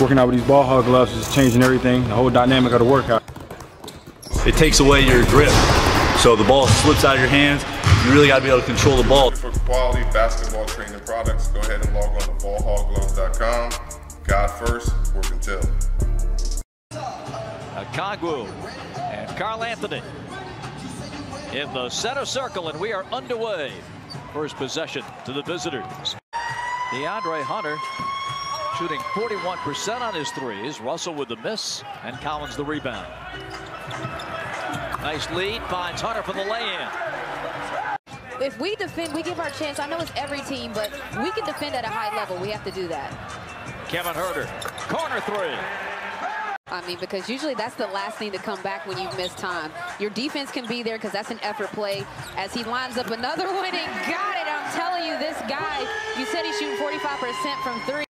Working out with these ball hog gloves is changing everything, the whole dynamic of the workout. It takes away your grip. So the ball slips out of your hands. You really got to be able to control the ball. For quality basketball training products, go ahead and log on to ballhoggloves.com. God first, work until. Okongwu and Karl-Anthony in the center circle, and we are underway. First possession to the visitors. DeAndre Hunter shooting 41% on his threes. Russell with the miss, and Collins the rebound. Nice lead, finds Hunter for the lay-in. If we defend, we give our chance. I know it's every team, but we can defend at a high level. We have to do that. Kevin Huerter, corner three. I mean, because usually that's the last thing to come back when you've missed time. Your defense can be there because that's an effort play as he lines up another one and got it. I'm telling you, this guy, you said he's shooting 45% from three.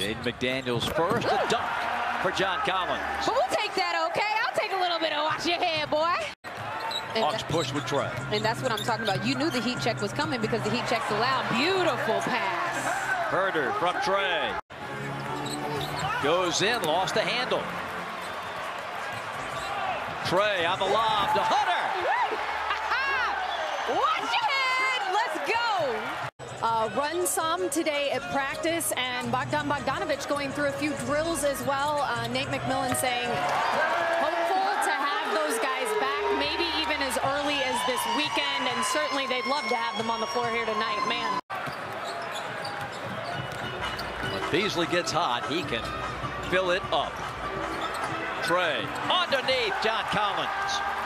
Jaden McDaniels first, a dunk for John Collins. But we'll take that, okay? I'll take a little bit of watch your head, boy. And, Hawks push with Trae. and that's what I'm talking about. You knew the heat check was coming because the heat check's allowed. Beautiful pass. Huerter from Trae. Goes in, lost the handle. Trae on the lob to Hunter. Watch your head. Let's go. Uh, run some today at practice, and Bogdan Bogdanovich going through a few drills as well. Uh, Nate McMillan saying hopeful to have those guys back, maybe even as early as this weekend, and certainly they'd love to have them on the floor here tonight. Man. When Beasley gets hot, he can fill it up. Trae underneath John Collins.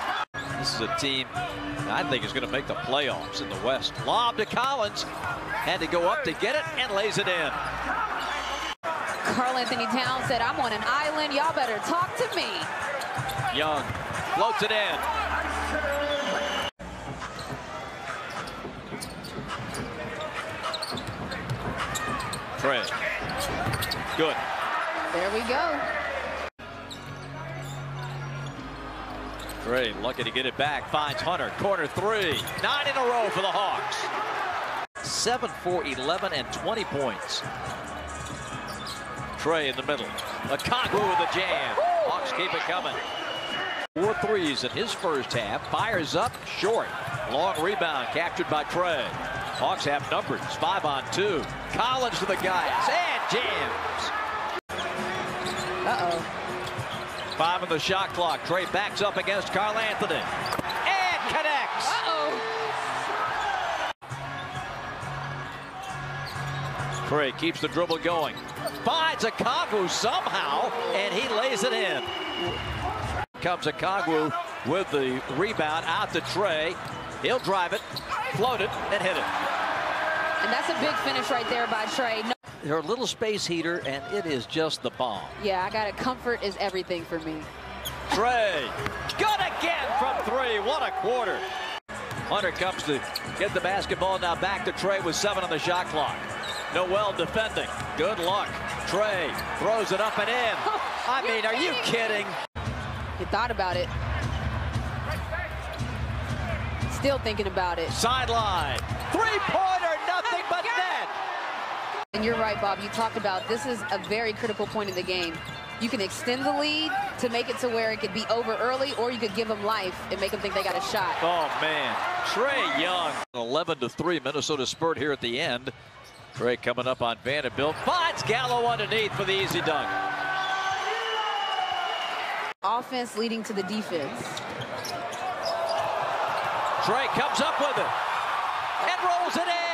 This is a team I think is going to make the playoffs in the West. Lob to Collins. Had to go up to get it and lays it in. Carl Anthony Towns said, I'm on an island. Y'all better talk to me. Young floats it in. Trae. Good. There we go. Trae lucky to get it back. Finds Hunter. Corner three. Nine in a row for the Hawks. 7 for 11 and 20 points. Trae in the middle. Okongwu with a jam. Hawks keep it coming. Four threes in his first half. Fires up short. Long rebound captured by Trae. Hawks have numbers. Five on two. Collins to the guys. And jams. Uh-oh. Five on the shot clock. Trae backs up against Karl-Anthony. And connects. Uh-oh. Trae keeps the dribble going. Finds Okongwu somehow, and he lays it in. Comes Okongwu with the rebound out to Trae. He'll drive it, float it, and hit it. And that's a big finish right there by Trae. No, They're little space heater, and it is just the bomb. yeah, I got it. Comfort is everything for me. Trae, good again from three. What a quarter. Hunter comes to get the basketball now back to Trae with seven on the shot clock. Noel defending. Good luck. Trae throws it up and in. I mean, are you kidding? You thought about it. Still thinking about it. Sideline. Three-pointer, nothing but net. And you're right, Bob. You talked about this is a very critical point in the game. You can extend the lead to make it to where it could be over early, or you could give them life and make them think they got a shot. Oh, man. Trae Young. 11 to 3. Minnesota spurt here at the end. Trae coming up on Vanderbilt. Finds Gallo underneath for the easy dunk. Offense leading to the defense. Trae comes up with it and rolls it in.